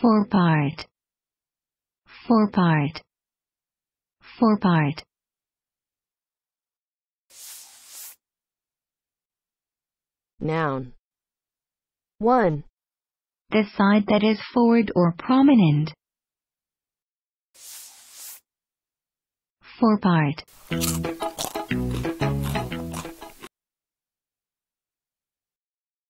Four part. Four part. Four part. Noun. 1. The side that is forward or prominent. Four part.